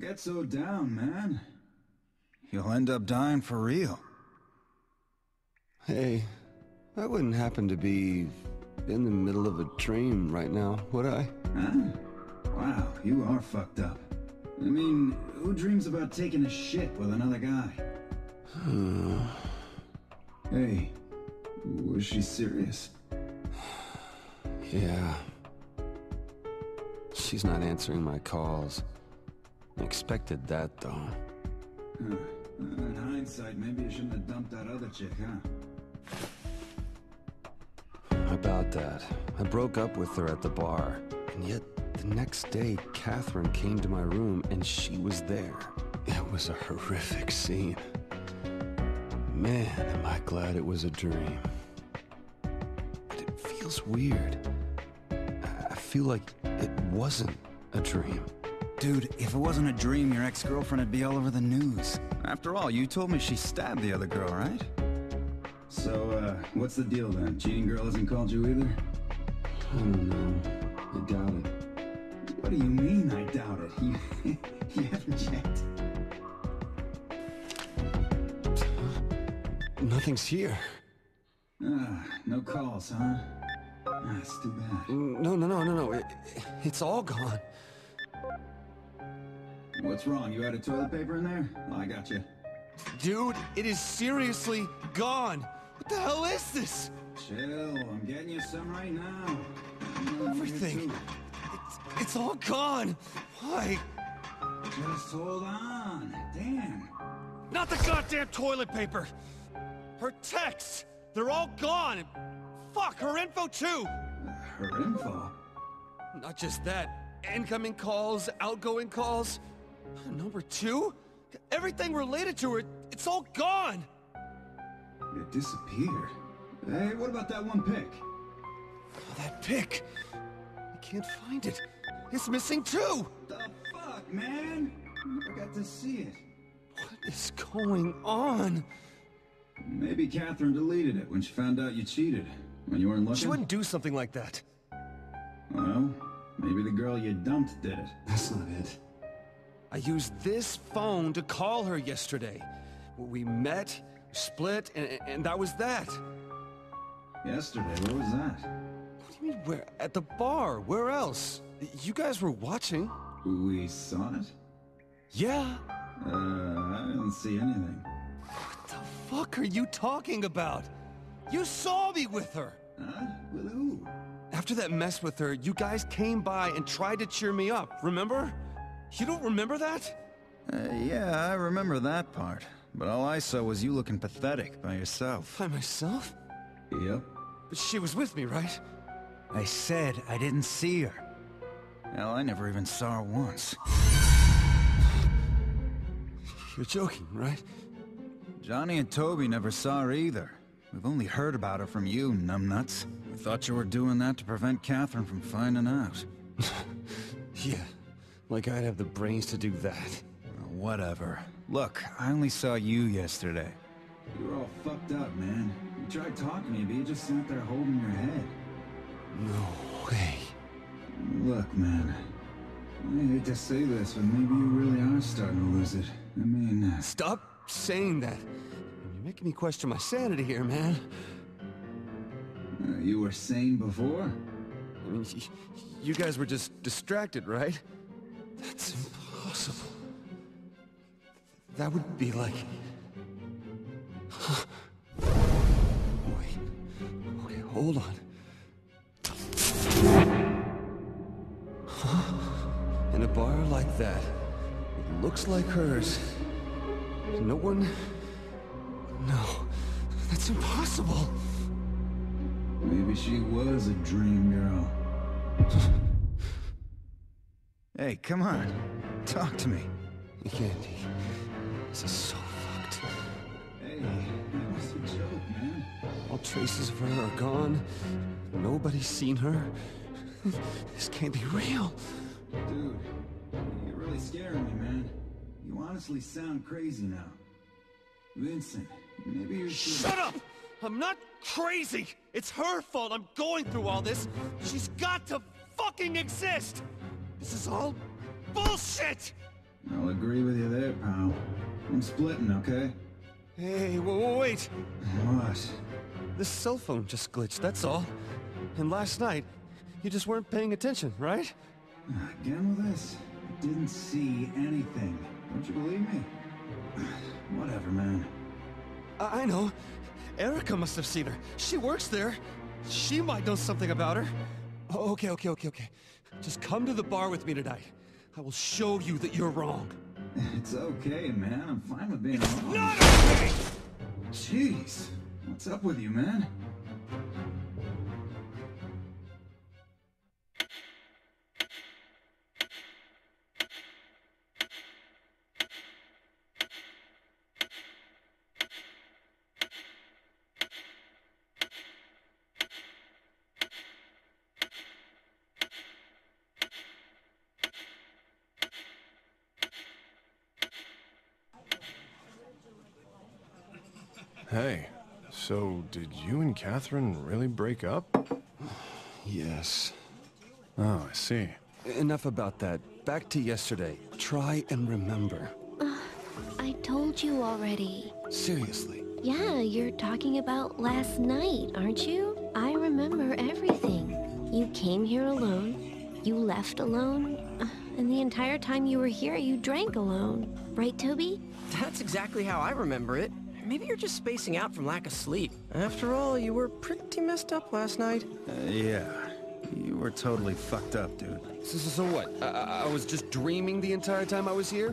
get so down, man. You'll end up dying for real. Hey, I wouldn't happen to be in the middle of a dream right now, would I? Huh? Wow, you are fucked up. I mean, who dreams about taking a shit with another guy? hey, was she serious? Yeah. She's not answering my calls. Expected that, though. Huh. Uh, in hindsight, maybe you shouldn't have dumped that other chick, huh? About that. I broke up with her at the bar, and yet the next day, Catherine came to my room and she was there. It was a horrific scene. Man, am I glad it was a dream. But it feels weird. I feel like it wasn't a dream. Dude, if it wasn't a dream, your ex-girlfriend would be all over the news. After all, you told me she stabbed the other girl, right? So, uh, what's the deal then? Cheating girl hasn't called you either? I don't know. I doubt it. What do you mean, I doubt it? You, you haven't checked. Nothing's here. Ah, no calls, huh? Ah, too bad. No, no, no, no, no. It, it's all gone. What's wrong? You had a toilet paper in there? Well, I got you. Dude, it is seriously gone. What the hell is this? Chill, I'm getting you some right now. Mm, Here, Everything. It's, it's all gone. Why? Just hold on. Damn. Not the goddamn toilet paper. Her texts. They're all gone. Fuck, her info too. Her info. Not just that. Incoming calls, outgoing calls. Number two? Everything related to her, it's all gone. It disappeared. Hey, what about that one pic? Oh, that pic. I can't find it. It's missing too. The fuck, man? I got to see it. What is going on? Maybe Katherine deleted it when she found out you cheated. When you weren't looking? She wouldn't do something like that. Well, maybe the girl you dumped did it. That's not it. I used this phone to call her yesterday. We met, split, and, and that was that. Yesterday, where was that? What do you mean, where? At the bar. Where else? You guys were watching. We saw it? Yeah. Uh, I didn't see anything. What the fuck are you talking about? You saw me with her. Huh? With who? After that mess with her, you guys came by and tried to cheer me up, remember? You don't remember that? Uh, yeah, I remember that part. But all I saw was you looking pathetic by yourself. By myself? Yep. But she was with me, right? I said I didn't see her. Hell, I never even saw her once. You're joking, right? Johnny and Toby never saw her either. We've only heard about her from you, numbnuts. We thought you were doing that to prevent Katherine from finding out. Yeah. Like I'd have the brains to do that. Whatever. Look, I only saw you yesterday. You were all fucked up, man. You tried talking to me, but you just sat there holding your head. No way. Look, man. I hate to say this, but maybe you really are starting to lose it. I mean, uh, Stop saying that. You're making me question my sanity here, man. uh, you were sane before? I mean, you guys were just distracted, right? That's impossible. That would be like... Wait. Okay, hold on. Huh? In a bar like that, it looks like hers. No one... No, that's impossible. Maybe she was a dream girl. Hey, come on. Talk to me. You can't be. This is so fucked. Hey, that was a joke, man. All traces of her are gone. Nobody's seen her. This can't be real. Dude, you're really scaring me, man. You honestly sound crazy now. Vincent, maybe you're. Shut up! I'm not crazy! It's her fault I'm going through all this. She's got to fucking exist! This is all bullshit! I'll agree with you there, pal. I'm splitting, okay? Hey, whoa, wait! What? This cell phone just glitched, that's all. And last night, you just weren't paying attention, right? Again with this? I didn't see anything. Don't you believe me? Whatever, man. I, I know. Erica must have seen her. She works there. She might know something about her. Oh, okay, okay, okay, okay. Just come to the bar with me tonight. I will show you that you're wrong. It's okay, man. I'm fine with being wrong. Not okay! Jeez. What's up with you, man? Hey, so did you and Katherine really break up? Yes. Oh, I see. Enough about that. Back to yesterday. Try and remember. I told you already. Seriously. Yeah, you're talking about last night, aren't you? I remember everything. You came here alone, you left alone, uh, and the entire time you were here, you drank alone. Right, Toby? That's exactly how I remember it. Maybe you're just spacing out from lack of sleep. After all, you were pretty messed up last night. Uh, yeah. You were totally fucked up, dude. So, so, so what? I, I, I was just dreaming the entire time I was here?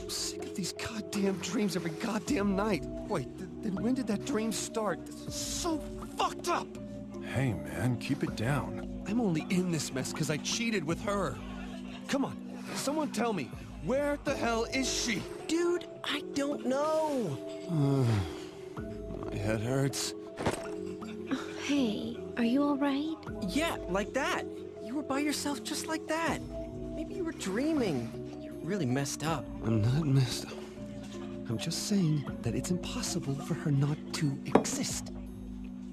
I'm sick of these goddamn dreams every goddamn night. Wait, th then when did that dream start? This is so fucked up! Hey, man, keep it down. I'm only in this mess because I cheated with her. Come on, someone tell me, where the hell is she? Dude, I don't know. My head hurts. Hey, are you alright? Yeah, like that. You were by yourself just like that. Maybe you were dreaming. You're really messed up. I'm not messed up. I'm just saying that it's impossible for her not to exist.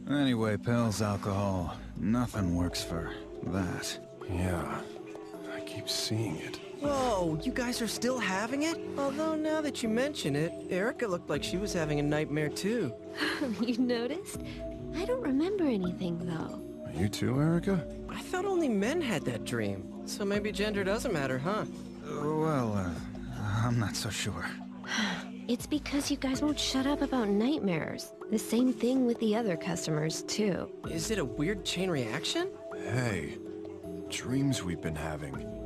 Anyway, pills, alcohol. Nothing works for that. Yeah, I keep seeing it. Whoa, you guys are still having it? Although now that you mention it, Erica looked like she was having a nightmare too. you noticed? I don't remember anything, though. You too, Erica? I thought only men had that dream. So maybe gender doesn't matter, huh? Uh, well, uh, I'm not so sure. It's because you guys won't shut up about nightmares. The same thing with the other customers, too. Is it a weird chain reaction? Hey, dreams we've been having.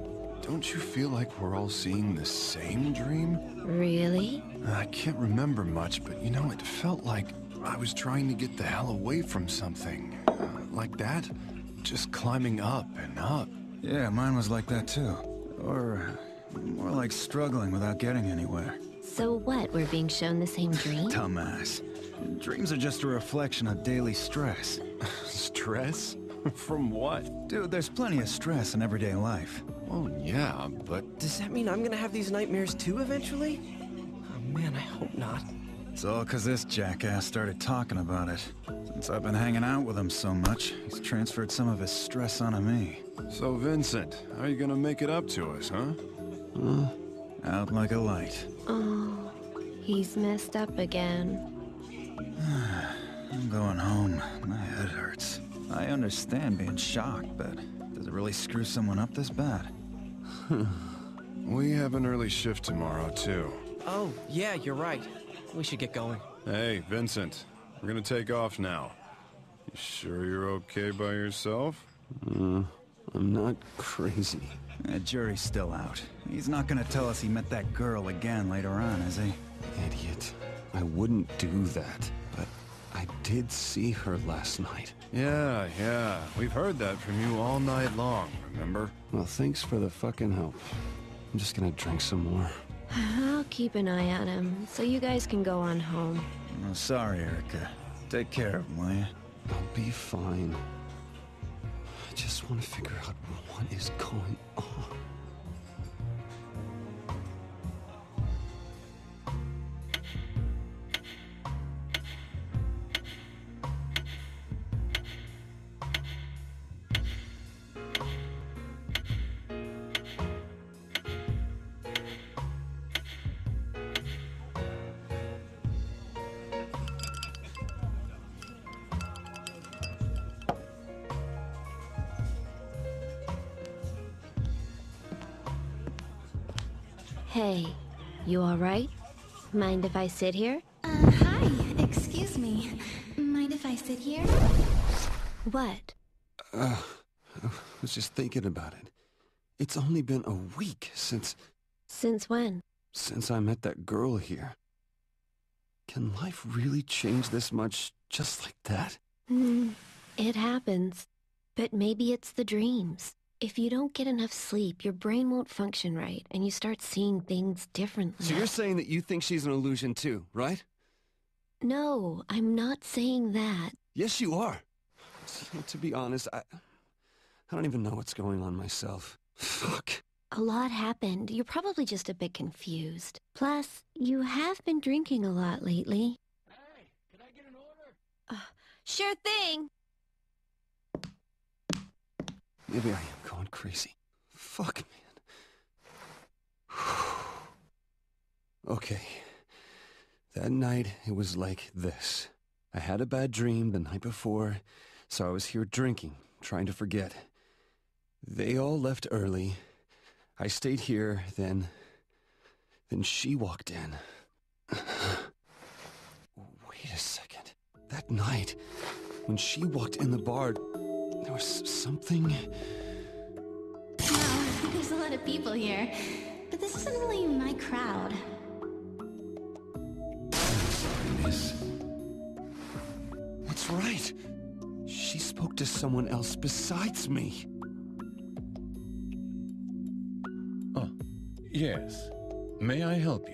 Don't you feel like we're all seeing the same dream? Really? I can't remember much, but you know, it felt like I was trying to get the hell away from something. Uh, like that. Just climbing up and up. Yeah, mine was like that too. Or uh, more like struggling without getting anywhere. So what, we're being shown the same dream? Dumbass. Dreams are just a reflection of daily stress. Stress? From what? Dude, there's plenty of stress in everyday life. Well, yeah, but Does that mean I'm gonna have these nightmares too eventually? Oh man, I hope not. It's all 'cause this jackass started talking about it. Since I've been hanging out with him so much, he's transferred some of his stress onto me. So, Vincent, how are you gonna make it up to us, huh? Out like a light. Oh, he's messed up again. I'm going home. My head hurts. I understand being shocked, but does it really screw someone up this bad? We have an early shift tomorrow, too. Oh, yeah, you're right. We should get going. Hey, Vincent, we're gonna take off now. You sure you're okay by yourself? Uh, I'm not crazy. The jury's still out. He's not gonna tell us he met that girl again later on, is he? Idiot. I wouldn't do that, but I did see her last night. Yeah, yeah. We've heard that from you all night long, remember? Well, thanks for the fucking help. I'm just gonna drink some more. I'll keep an eye on him, so you guys can go on home. Oh, sorry, Erica. Take care of him, will you? I'll be fine. I just want to figure out what is going on. Hey, you alright? Mind if I sit here? Uh, hi. Excuse me. Mind if I sit here? What? Uh, I was just thinking about it. It's only been a week since... Since when? Since I met that girl here. Can life really change this much just like that? Hmm, it happens. But maybe it's the dreams. If you don't get enough sleep, your brain won't function right, and you start seeing things differently. So you're saying that you think she's an illusion too, right? No, I'm not saying that. Yes, you are. To be honest, I... I don't even know what's going on myself. Fuck. A lot happened. You're probably just a bit confused. Plus, you have been drinking a lot lately. Hey, can I get an order? Uh, sure thing. Maybe I am going crazy. Fuck, man. okay. That night, it was like this. I had a bad dream the night before, so I was here drinking, trying to forget. They all left early. I stayed here, then... Then she walked in. Wait a second. That night, when she walked in the bar, there was something... Wow, there's a lot of people here. But this isn't really my crowd. sorry, Miss. What's right? She spoke to someone else besides me. Oh, yes. May I help you?